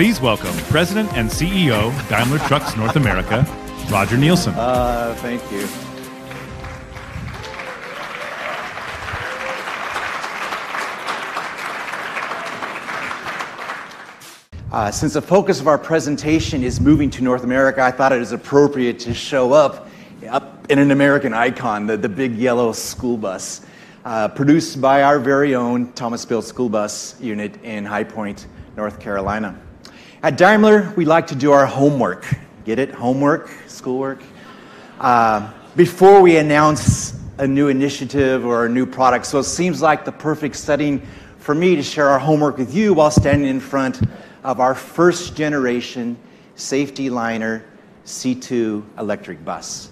Please welcome President and CEO, Daimler Trucks North America, Roger Nielsen. Uh, thank you. Uh, since the focus of our presentation is moving to North America, I thought it was appropriate to show up up in an American icon, the, the big yellow school bus, uh, produced by our very own Thomas Built School Bus unit in High Point, North Carolina. At Daimler, we like to do our homework. Get it? Homework, schoolwork. Uh, before we announce a new initiative or a new product, so it seems like the perfect setting for me to share our homework with you while standing in front of our first generation Saf-T-Liner C2 electric bus.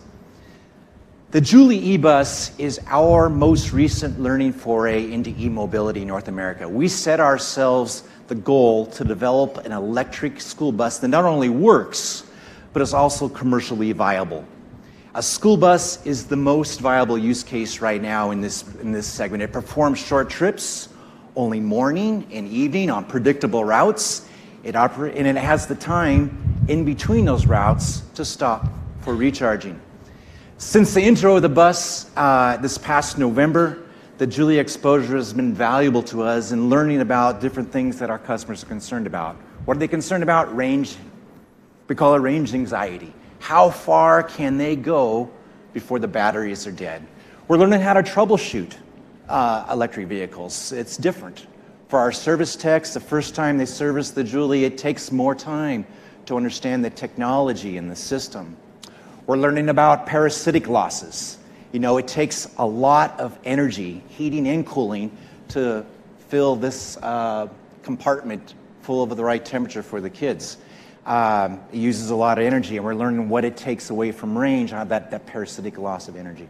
The Jouley e-bus is our most recent learning foray into e-mobility in North America. We set ourselves the goal to develop an electric school bus that not only works, but is also commercially viable. A school bus is the most viable use case right now in this, in this segment. It performs short trips, only morning and evening on predictable routes, it oper- and it has the time in between those routes to stop for recharging. Since the intro of the bus uh, this past November, the Jouley exposure has been valuable to us in learning about different things that our customers are concerned about. What are they concerned about? Range. We call it range anxiety. How far can they go before the batteries are dead? We're learning how to troubleshoot uh, electric vehicles. It's different. For our service techs, the first time they service the Jouley, it takes more time to understand the technology and the system. We're learning about parasitic losses. You know, it takes a lot of energy, heating and cooling, to fill this uh, compartment full of the right temperature for the kids. Um, it uses a lot of energy, and we're learning what it takes away from range, that, that parasitic loss of energy.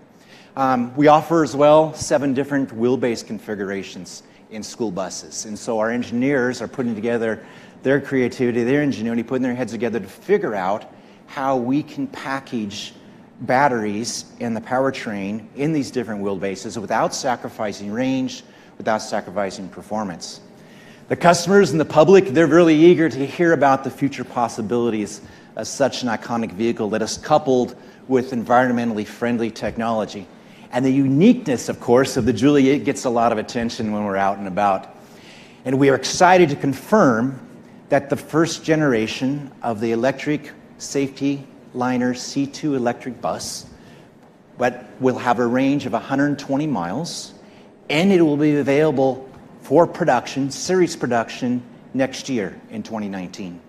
Um, we offer as well seven different wheelbase configurations in school buses. And so our engineers are putting together their creativity, their ingenuity, putting their heads together to figure out how we can package batteries and the powertrain in these different wheelbases without sacrificing range, without sacrificing performance. The customers and the public, they're really eager to hear about the future possibilities of such an iconic vehicle that is coupled with environmentally friendly technology. And the uniqueness, of course, of the Jouley it gets a lot of attention when we're out and about. And we are excited to confirm that the first generation of the electric Saf-T liner C2 electric bus but will have a range of 120 miles and it will be available for production, series production, next year in 2019.